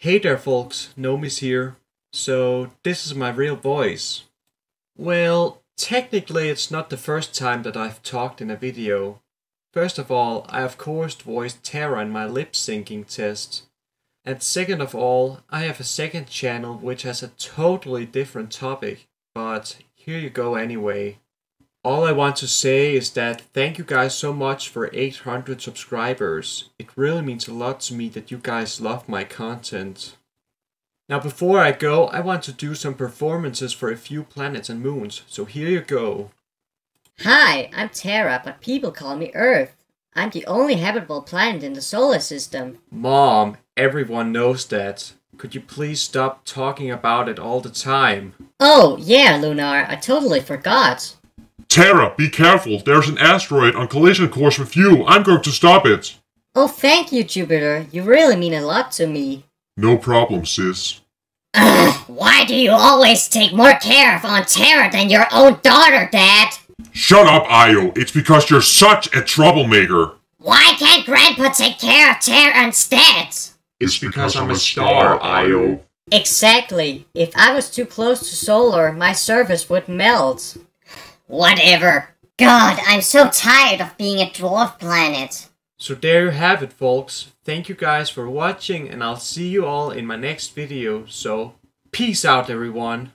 Hey there folks, Nomis here. So this is my real voice. Well, technically it's not the first time that I've talked in a video. First of all, I of course voiced Terra in my lip syncing test. And second of all, I have a second channel which has a totally different topic. But here you go anyway. All I want to say is that thank you guys so much for 800 subscribers. It really means a lot to me that you guys love my content. Now before I go, I want to do some performances for a few planets and moons, so here you go. Hi, I'm Terra, but people call me Earth. I'm the only habitable planet in the solar system. Mom, everyone knows that. Could you please stop talking about it all the time? Oh, yeah, Lunar, I totally forgot. Terra, be careful. There's an asteroid on collision course with you. I'm going to stop it. Oh, thank you, Jupiter. You really mean a lot to me. No problem, sis. Ugh, why do you always take more care of Aunt Terra than your own daughter, Dad? Shut up, Io. It's because you're such a troublemaker. Why can't Grandpa take care of Terra instead? It's because I'm a star, Io. Exactly. If I was too close to solar, my surface would melt. Whatever. God, I'm so tired of being a dwarf planet. So there you have it folks. Thank you guys for watching and I'll see you all in my next video. So peace out everyone.